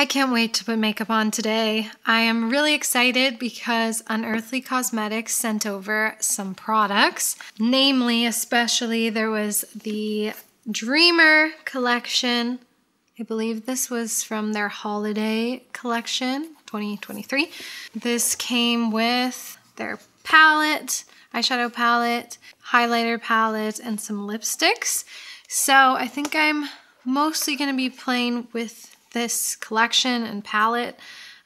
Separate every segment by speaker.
Speaker 1: I can't wait to put makeup on today. I am really excited because Unearthly Cosmetics sent over some products. Namely, especially, there was the Dreamer collection. I believe this was from their holiday collection 2023. This came with their palette, eyeshadow palette, highlighter palette, and some lipsticks. So I think I'm mostly going to be playing with this collection and palette.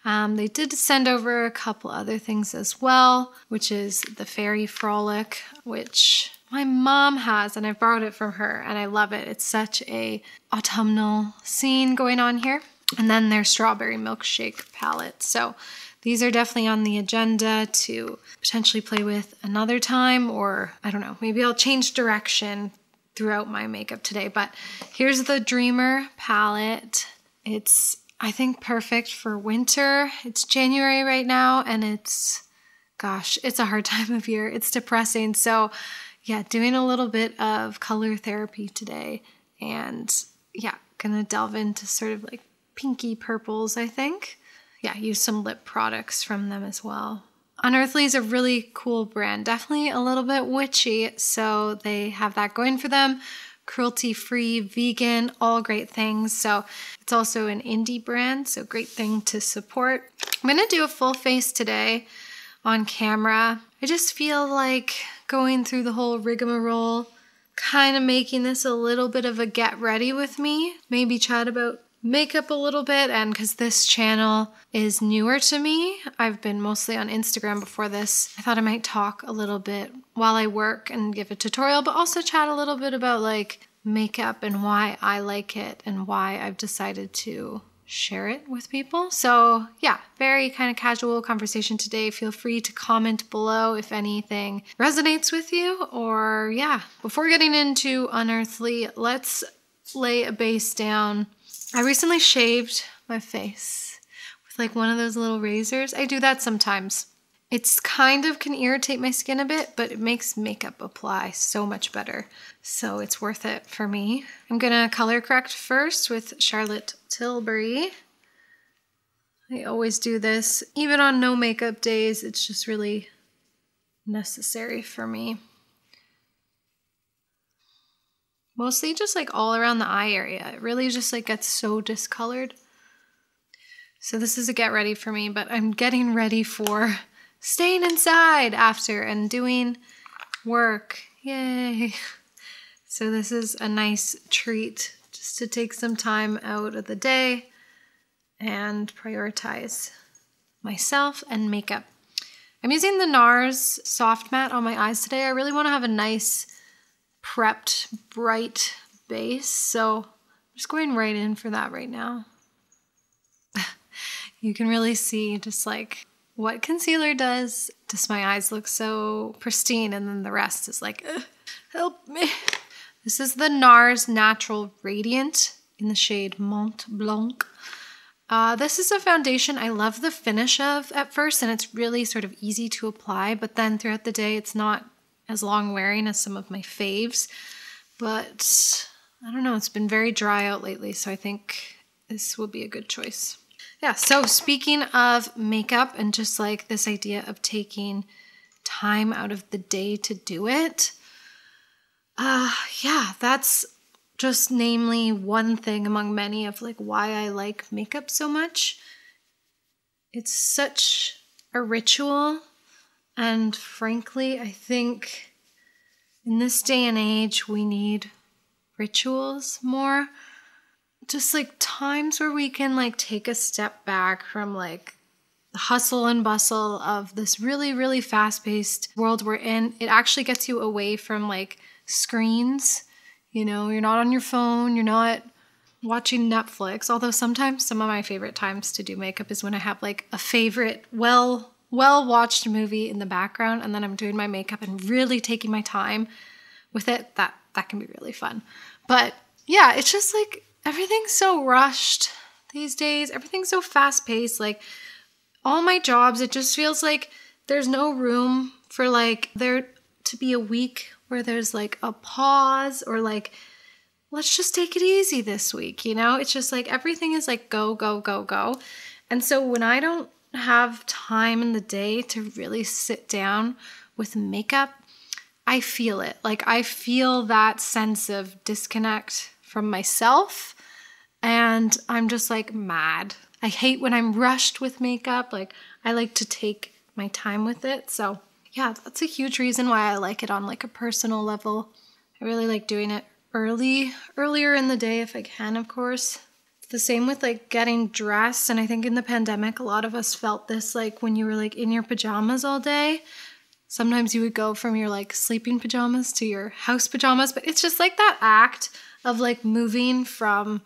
Speaker 1: Um, they did send over a couple other things as well, which is the Fairy Frolic, which my mom has and I've borrowed it from her and I love it. It's such a autumnal scene going on here. And then their Strawberry Milkshake palette. So these are definitely on the agenda to potentially play with another time or I don't know, maybe I'll change direction throughout my makeup today. But here's the Dreamer palette. It's, I think, perfect for winter. It's January right now, and it's, gosh, it's a hard time of year. It's depressing. So, yeah, doing a little bit of color therapy today, and yeah, gonna delve into sort of like pinky purples, I think. Yeah, use some lip products from them as well. Unearthly is a really cool brand, definitely a little bit witchy, so they have that going for them cruelty free, vegan, all great things. So it's also an indie brand, so great thing to support. I'm gonna do a full face today on camera. I just feel like going through the whole rigmarole, kind of making this a little bit of a get ready with me. Maybe chat about makeup a little bit and because this channel is newer to me i've been mostly on instagram before this i thought i might talk a little bit while i work and give a tutorial but also chat a little bit about like makeup and why i like it and why i've decided to share it with people. So yeah very kind of casual conversation today. Feel free to comment below if anything resonates with you or yeah before getting into unearthly let's lay a base down I recently shaved my face with like one of those little razors. I do that sometimes. It's kind of can irritate my skin a bit, but it makes makeup apply so much better. So it's worth it for me. I'm gonna color correct first with Charlotte Tilbury. I always do this. Even on no makeup days, it's just really necessary for me. Mostly just like all around the eye area. It really just like gets so discolored. So this is a get ready for me, but I'm getting ready for staying inside after and doing work. Yay. So this is a nice treat just to take some time out of the day and prioritize myself and makeup. I'm using the NARS soft matte on my eyes today. I really want to have a nice prepped bright base. So I'm just going right in for that right now. you can really see just like what concealer does. Just my eyes look so pristine and then the rest is like, help me. This is the NARS Natural Radiant in the shade Mont Blanc. Uh, this is a foundation I love the finish of at first and it's really sort of easy to apply, but then throughout the day it's not as long wearing as some of my faves. But I don't know, it's been very dry out lately, so I think this will be a good choice. Yeah, so speaking of makeup and just like this idea of taking time out of the day to do it, uh, yeah, that's just namely one thing among many of like why I like makeup so much. It's such a ritual and frankly, I think in this day and age, we need rituals more. Just like times where we can like take a step back from like the hustle and bustle of this really, really fast paced world we're in. It actually gets you away from like screens. You know, you're not on your phone, you're not watching Netflix. Although sometimes some of my favorite times to do makeup is when I have like a favorite, well well watched movie in the background and then I'm doing my makeup and really taking my time with it, that that can be really fun. But yeah, it's just like everything's so rushed these days. Everything's so fast paced. Like all my jobs, it just feels like there's no room for like there to be a week where there's like a pause or like let's just take it easy this week, you know? It's just like everything is like go, go, go, go. And so when I don't have time in the day to really sit down with makeup, I feel it. Like I feel that sense of disconnect from myself and I'm just like mad. I hate when I'm rushed with makeup. Like I like to take my time with it. So, yeah, that's a huge reason why I like it on like a personal level. I really like doing it early, earlier in the day if I can, of course. The same with like getting dressed. And I think in the pandemic, a lot of us felt this like when you were like in your pajamas all day. Sometimes you would go from your like sleeping pajamas to your house pajamas, but it's just like that act of like moving from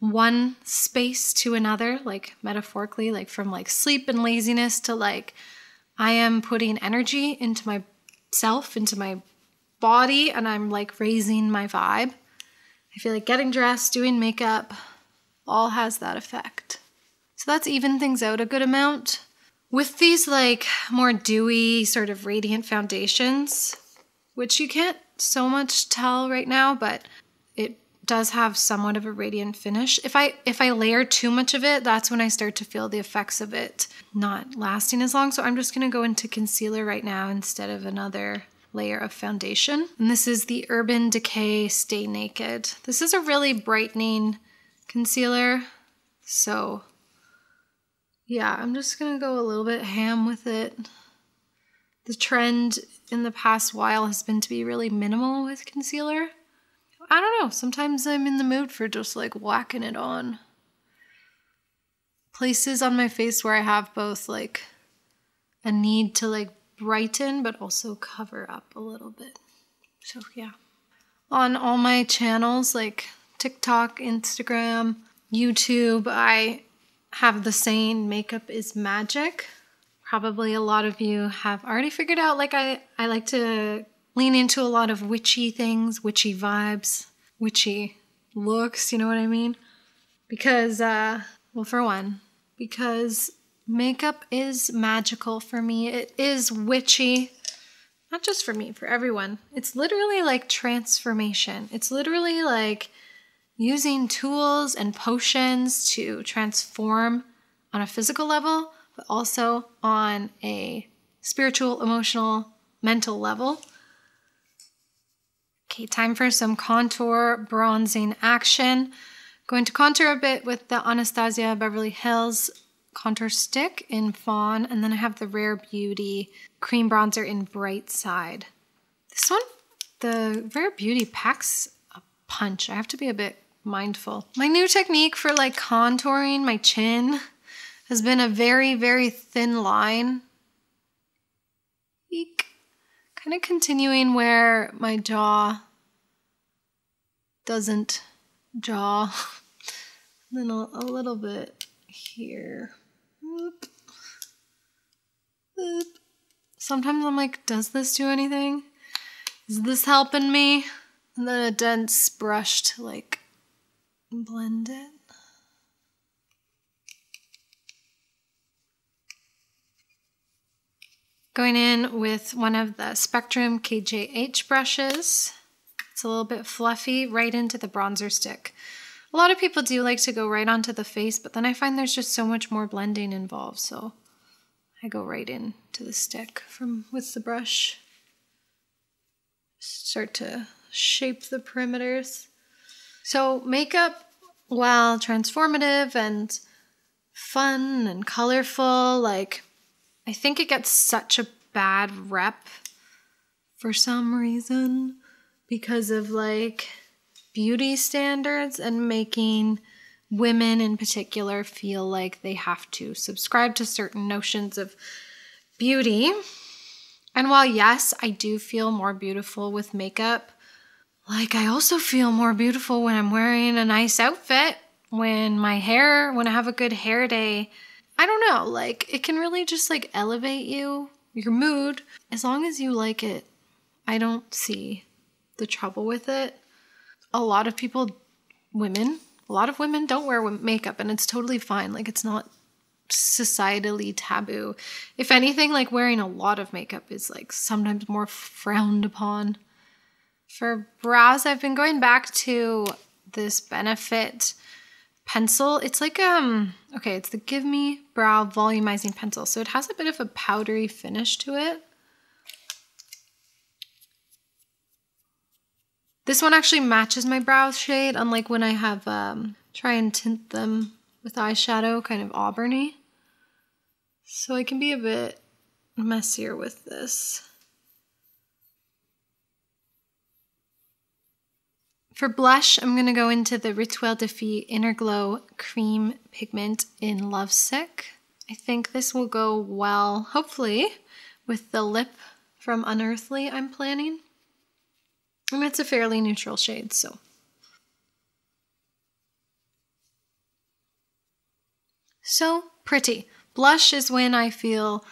Speaker 1: one space to another, like metaphorically, like from like sleep and laziness to like I am putting energy into myself, into my body, and I'm like raising my vibe. I feel like getting dressed, doing makeup, all has that effect. So that's even things out a good amount. With these like more dewy, sort of radiant foundations, which you can't so much tell right now, but it does have somewhat of a radiant finish. If I if I layer too much of it, that's when I start to feel the effects of it not lasting as long. So I'm just going to go into concealer right now instead of another layer of foundation. And this is the Urban Decay Stay Naked. This is a really brightening concealer. So yeah, I'm just to go a little bit ham with it. The trend in the past while has been to be really minimal with concealer. I don't know. Sometimes I'm in the mood for just like whacking it on. Places on my face where I have both like a need to like brighten but also cover up a little bit. So, yeah. On all my channels like TikTok, Instagram, YouTube, I have the saying makeup is magic. Probably a lot of you have already figured out like I I like to lean into a lot of witchy things, witchy vibes, witchy looks, you know what I mean? Because, uh, well, for one, because makeup is magical for me. It is witchy. Not just for me, for everyone. It's literally like transformation. It's literally like using tools and potions to transform on a physical level, but also on a spiritual, emotional, mental level. Okay, time for some contour bronzing action. Going to contour a bit with the Anastasia Beverly Hills contour stick in Fawn, and then I have the Rare Beauty cream bronzer in Bright Side. This one, the Rare Beauty packs a punch. I have to be a bit mindful. My new technique for like contouring my chin has been a very, very thin line. Eek kind of continuing where my jaw doesn't jaw. then a, a, little bit here. Oop. Oop. Sometimes I'm like, does this do anything? Is this helping me? And then a dense brush to like blend it. Going in with one of the Spectrum KJH brushes. It's a little bit fluffy right into the bronzer stick. A lot of people do like to go right onto the face, but then I find there's just so much more blending involved, so I go right in to the stick from with the brush. Start to shape the perimeters. So makeup, while transformative and fun and colorful, like I think it gets such a bad rep for some reason because of like beauty standards and making women in particular feel like they have to subscribe to certain notions of beauty. And while, yes, I do feel more beautiful with makeup, like I also feel more beautiful when I'm wearing a nice outfit, when my hair, when I have a good hair day, I don't know, like it can really just like elevate you, your mood, as long as you like it. I don't see the trouble with it. A lot of people, women, a lot of women don't wear makeup and it's totally fine. Like it's not societally taboo. If anything, like wearing a lot of makeup is like sometimes more frowned upon. For brows, I've been going back to this Benefit pencil. It's like, um, okay, it's the Give Me Brow Volumizing Pencil. So it has a bit of a powdery finish to it. This one actually matches my brow shade, unlike when I have, um, try and tint them with eyeshadow, kind of auburny. So I can be a bit messier with this. For blush, I'm going to go into the Rituel de Fille Inner Glow Cream Pigment in Lovesick. I think this will go well, hopefully, with the lip from Unearthly I'm planning. And it's a fairly neutral shade, so. So pretty. Blush is when I feel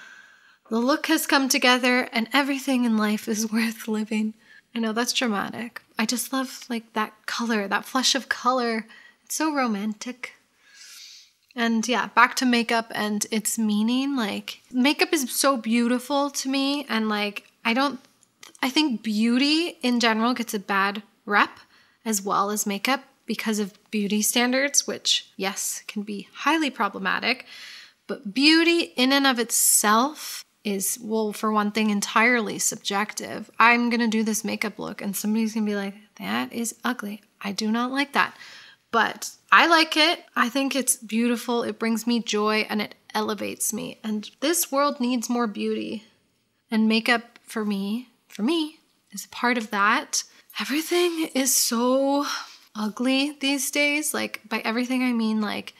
Speaker 1: the look has come together and everything in life is worth living. I know that's dramatic. I just love like that color, that flush of color. It's so romantic. And yeah, back to makeup and its meaning. Like, makeup is so beautiful to me. And like, I don't, I think beauty in general gets a bad rep as well as makeup because of beauty standards, which, yes, can be highly problematic. But beauty in and of itself is, well, for one thing, entirely subjective. I'm going to do this makeup look, and somebody's going to be like, that is ugly. I do not like that. But I like it. I think it's beautiful. It brings me joy and it elevates me. And this world needs more beauty. And makeup for me, for me, is a part of that. Everything is so ugly these days. Like, by everything, I mean like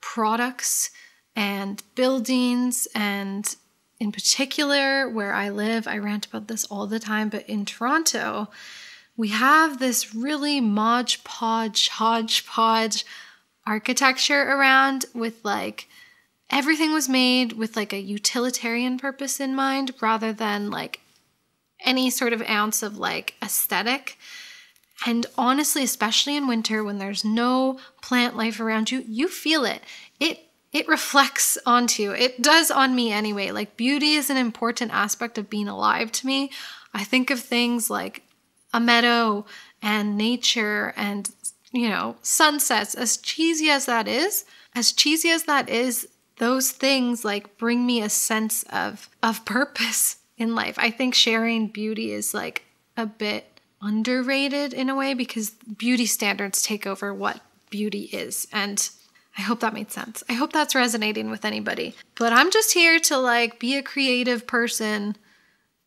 Speaker 1: products and buildings and in particular where I live, I rant about this all the time, but in Toronto, we have this really modge podge, hodgepodge architecture around with like everything was made with like a utilitarian purpose in mind rather than like any sort of ounce of like aesthetic. And honestly, especially in winter when there's no plant life around you, you feel it. It it reflects onto you. It does on me anyway. Like beauty is an important aspect of being alive to me. I think of things like a meadow and nature and you know, sunsets as cheesy as that is, as cheesy as that is, those things like bring me a sense of of purpose in life. I think sharing beauty is like a bit underrated in a way because beauty standards take over what beauty is and I hope that made sense. I hope that's resonating with anybody. But I'm just here to like be a creative person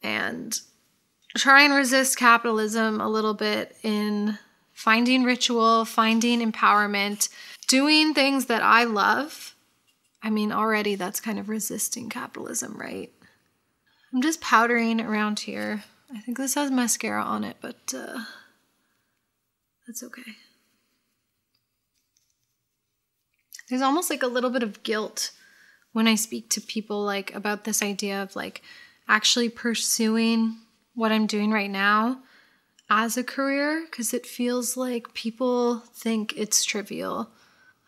Speaker 1: and try and resist capitalism a little bit in finding ritual, finding empowerment, doing things that I love. I mean, already that's kind of resisting capitalism, right? I'm just powdering around here. I think this has mascara on it, but uh, that's okay. There's almost like a little bit of guilt when I speak to people like about this idea of like actually pursuing what I'm doing right now as a career because it feels like people think it's trivial.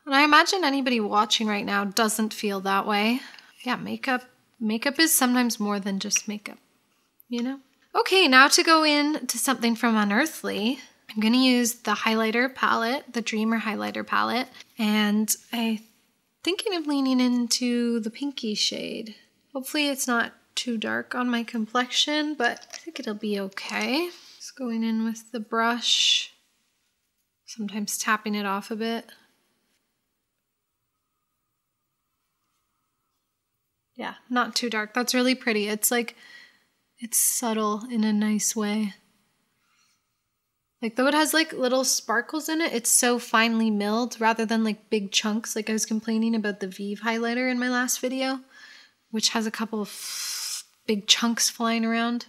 Speaker 1: And I imagine anybody watching right now doesn't feel that way. Yeah, makeup makeup is sometimes more than just makeup, you know? Okay, now to go in to something from Unearthly. I'm going to use the highlighter palette, the Dreamer highlighter palette, and I'm thinking of leaning into the pinky shade. Hopefully it's not too dark on my complexion, but I think it'll be okay. Just going in with the brush, sometimes tapping it off a bit. Yeah, not too dark. That's really pretty. It's like, it's subtle in a nice way. Like though it has like little sparkles in it, it's so finely milled rather than like big chunks. Like I was complaining about the Vive highlighter in my last video, which has a couple of big chunks flying around.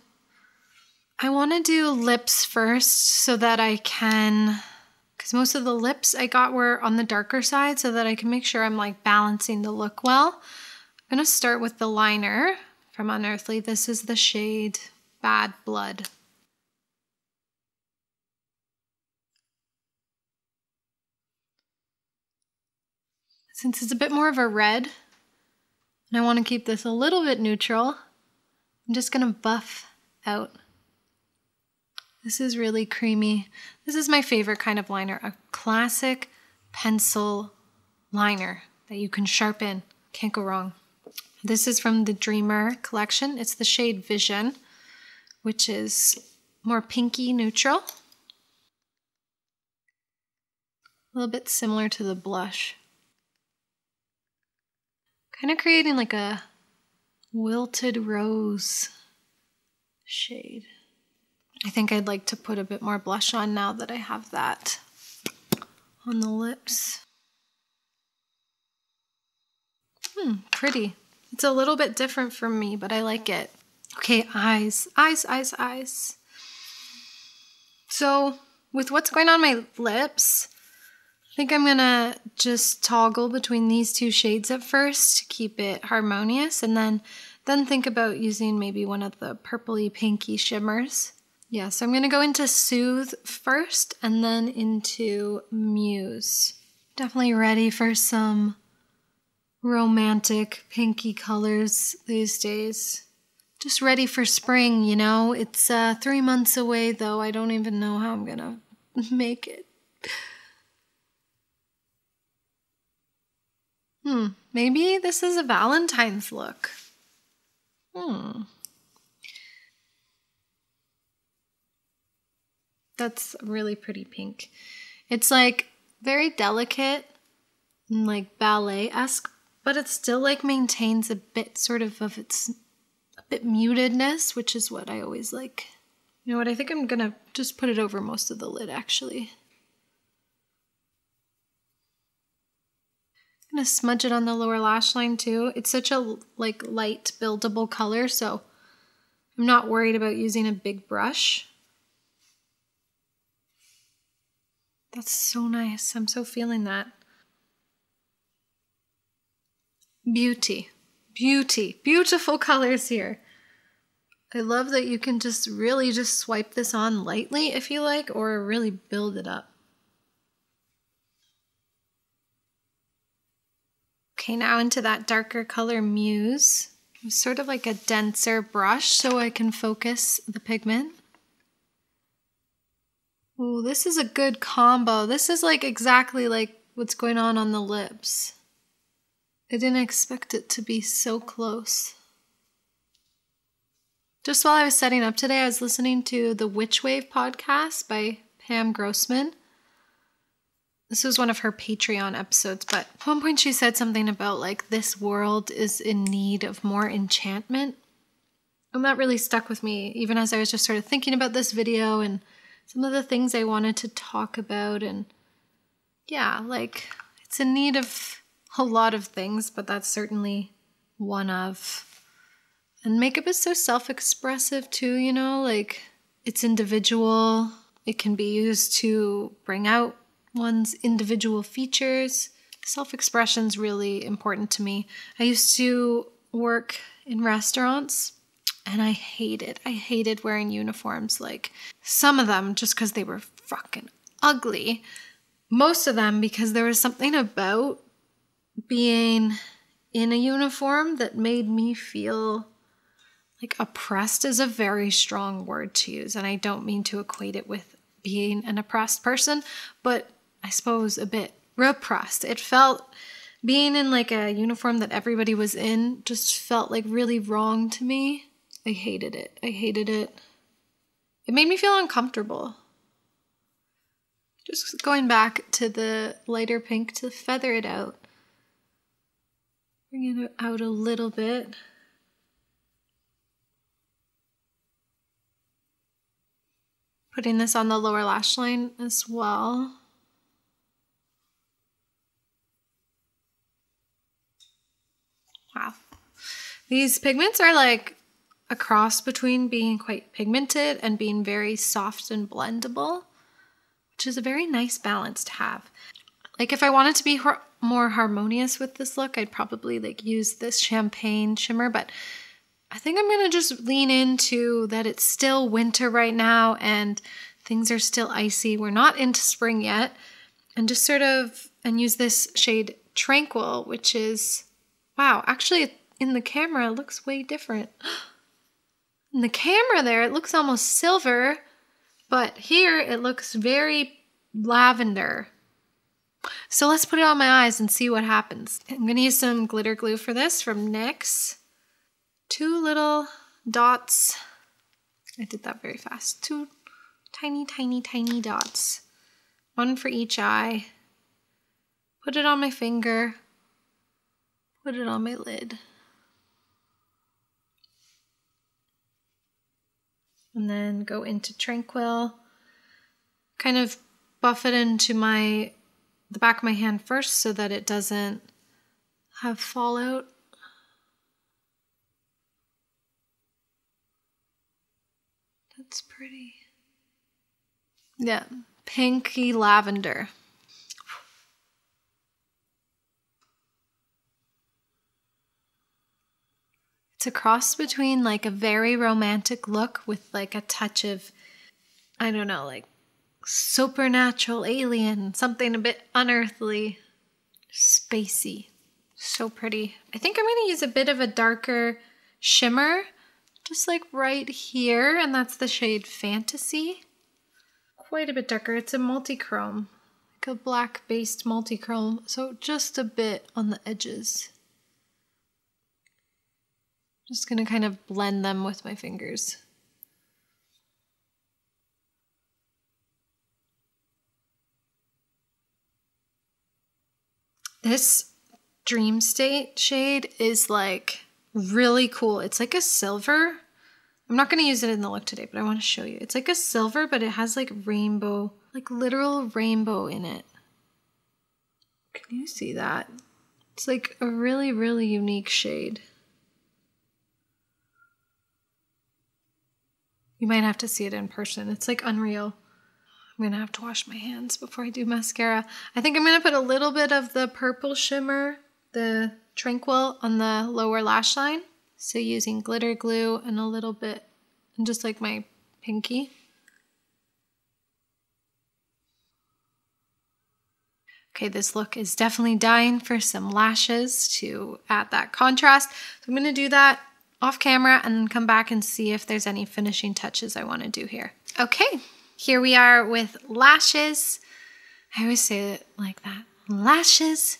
Speaker 1: I want to do lips first so that I can, because most of the lips I got were on the darker side so that I can make sure I'm like balancing the look well. I'm going to start with the liner from Unearthly. This is the shade Bad Blood. Since it's a bit more of a red, and I want to keep this a little bit neutral, I'm just going to buff out This is really creamy. This is my favorite kind of liner, a classic pencil liner that you can sharpen. Can't go wrong. This is from the Dreamer collection. It's the shade Vision, which is more pinky neutral. A little bit similar to the blush. Kind of creating like a wilted rose shade. I think I'd like to put a bit more blush on now that I have that on the lips. Hmm, pretty. It's a little bit different from me, but I like it. Okay, eyes, eyes, eyes, eyes. So, with what's going on my lips, I think I'm gonna just toggle between these two shades at first to keep it harmonious and then then think about using maybe one of the purpley pinky shimmers. Yeah, so I'm gonna go into Soothe first and then into Muse. Definitely ready for some romantic pinky colors these days. Just ready for spring, you know? It's uh, three months away though. I don't even know how I'm gonna make it. Hmm, maybe this is a Valentine's look. Hmm. That's really pretty pink. It's like very delicate and like ballet esque, but it still like maintains a bit sort of of its a bit mutedness, which is what I always like. You know what? I think I'm gonna just put it over most of the lid actually. I'm gonna smudge it on the lower lash line too. It's such a like light buildable color, so I'm not worried about using a big brush. That's so nice. I'm so feeling that. Beauty. Beauty. Beautiful colors here. I love that you can just really just swipe this on lightly if you like, or really build it up. Okay, now into that darker color Muse. Sort of like a denser brush so I can focus the pigment. Oh, this is a good combo. This is like exactly like what's going on on the lips. I didn't expect it to be so close. Just while I was setting up today, I was listening to the Witch Wave podcast by Pam Grossman. This was one of her Patreon episodes, but at one point she said something about like this world is in need of more enchantment. And that really stuck with me, even as I was just sort of thinking about this video and some of the things I wanted to talk about. And yeah, like it's in need of a lot of things, but that's certainly one of. And makeup is so self expressive too, you know, like it's individual. It can be used to bring out one's individual features. Self expression is really important to me. I used to work in restaurants and I hated, I hated wearing uniforms. Like some of them just because they were fucking ugly. Most of them because there was something about being in a uniform that made me feel like oppressed is a very strong word to use. And I don't mean to equate it with being an oppressed person, but I suppose, a bit repressed. It felt being in like a uniform that everybody was in just felt like really wrong to me. I hated it. I hated it. It made me feel uncomfortable. Just going back to the lighter pink to feather it out. Bring it out a little bit. Putting this on the lower lash line as well. Wow. These pigments are like a cross between being quite pigmented and being very soft and blendable, which is a very nice balance to have. Like if I wanted to be more harmonious with this look, I'd probably like use this champagne shimmer, but I think I'm gonna just lean into that it's still winter right now and things are still icy. We're not into spring yet. And just sort of, and use this shade Tranquil, which is Wow, actually in the camera it looks way different. In the camera there, it looks almost silver, But here it looks very lavender. So let's put it on my eyes and see what happens. I'm gonna use some glitter glue for this from NYX. Two little dots. I did that very fast. Two tiny, tiny, tiny dots. One for each eye. Put it on my finger. Put it on my lid. And then go into Tranquil. Kind of buff it into my the back of my hand first so that it doesn't have fallout. That's pretty. Yeah, pinky lavender. It's a cross between like a very romantic look with like a touch of, I don't know, like supernatural alien, something a bit unearthly, spacey. So pretty. I think I'm going to use a bit of a darker shimmer, just like right here, and that's the shade Fantasy. Quite a bit darker. It's a multi-chrome, like a black-based multi-chrome, so just a bit on the edges. Just gonna kind of blend them with my fingers. This Dream State shade is like really cool. It's like a silver. I'm not to use it in the look today, but I want to show you. It's like a silver, but it has like rainbow, like literal rainbow in it. Can you see that? It's like a really, really unique shade. You might have to see it in person. It's like unreal. I'm gonna have to wash my hands before I do mascara. I think I'm gonna put a little bit of the purple shimmer, the Tranquil, on the lower lash line. So using glitter glue and a little bit, and just like my pinky. Okay, this look is definitely dying for some lashes to add that contrast. So I'm gonna do that off camera and then come back and see if there's any finishing touches I want to do here. Okay, here we are with lashes. I always say it like that. Lashes.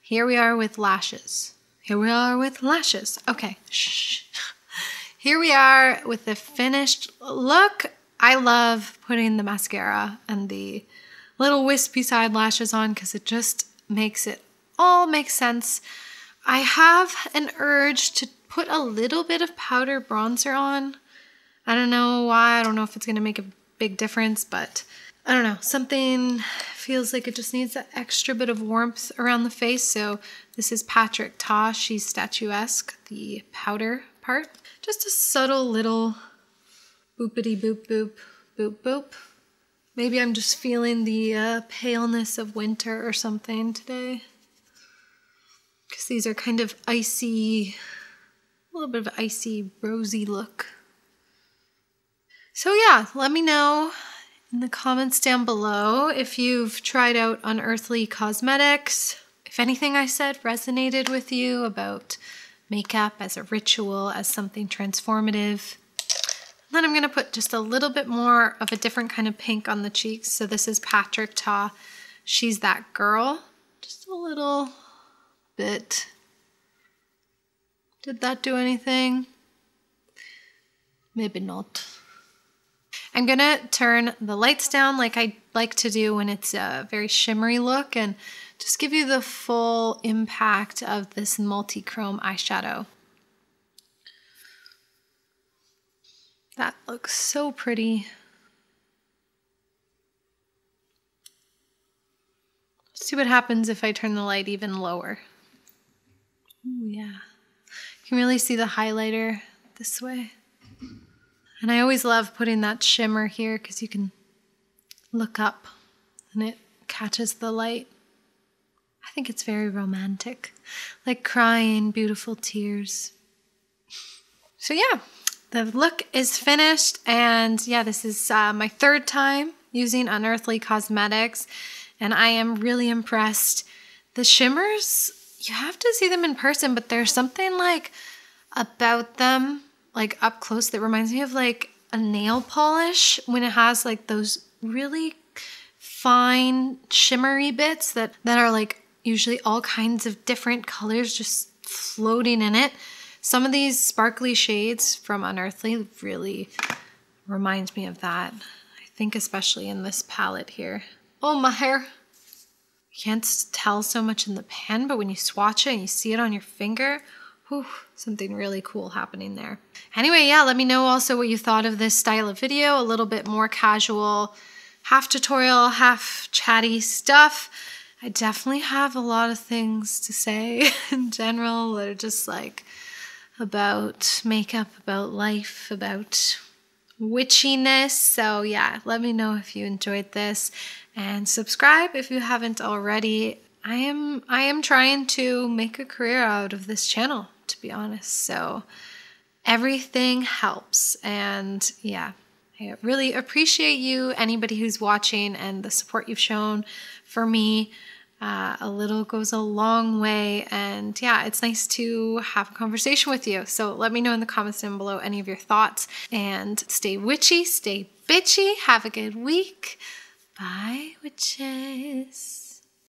Speaker 1: Here we are with lashes. Here we are with lashes. Okay, shh. Here we are with the finished look. I love putting the mascara and the little wispy side lashes on because it just makes it all make sense. I have an urge to put a little bit of powder bronzer on. I don't know why. I don't know if it's going to make a big difference, but I don't know. Something feels like it just needs that extra bit of warmth around the face. So this is Patrick Ta. She's statuesque, the powder part. Just a subtle little boopity boop boop boop boop. Maybe I'm just feeling the uh, paleness of winter or something today. Because these are kind of icy a little bit of icy, rosy look. So, yeah, let me know in the comments down below if you've tried out Unearthly Cosmetics, if anything I said resonated with you about makeup as a ritual, as something transformative. then I'm going to put just a little bit more of a different kind of pink on the cheeks. So this is Patrick Ta. She's that girl. Just a little bit did that do anything? Maybe not. I'm gonna turn the lights down like I like to do when it's a very shimmery look and just give you the full impact of this multi-chrome eyeshadow. That looks so pretty. Let's see what happens if I turn the light even lower. Ooh, yeah. You can really see the highlighter this way. And I always love putting that shimmer here because you can look up and it catches the light. I think it's very romantic, like crying beautiful tears. So, yeah, the look is finished. And yeah, this is uh, my third time using Unearthly Cosmetics, and I am really impressed. The shimmers you have to see them in person, but there's something like about them, like up close, that reminds me of like a nail polish when it has like those really fine shimmery bits that, that are like usually all kinds of different colors just floating in it. Some of these sparkly shades from Unearthly really reminds me of that. I think especially in this palette here. Oh, my hair. You can't tell so much in the pen, but when you swatch it and you see it on your finger, whew, something really cool happening there. Anyway, yeah, let me know also what you thought of this style of video, a little bit more casual, half tutorial, half chatty stuff. I definitely have a lot of things to say in general that are just like about makeup, about life, about witchiness. So, yeah, let me know if you enjoyed this and subscribe if you haven't already. I am I am trying to make a career out of this channel, to be honest. So, everything helps and yeah, I really appreciate you anybody who's watching and the support you've shown for me. Uh, a little goes a long way. And yeah, it's nice to have a conversation with you. So let me know in the comments down below any of your thoughts. And stay witchy, stay bitchy. Have a good week. Bye, witches.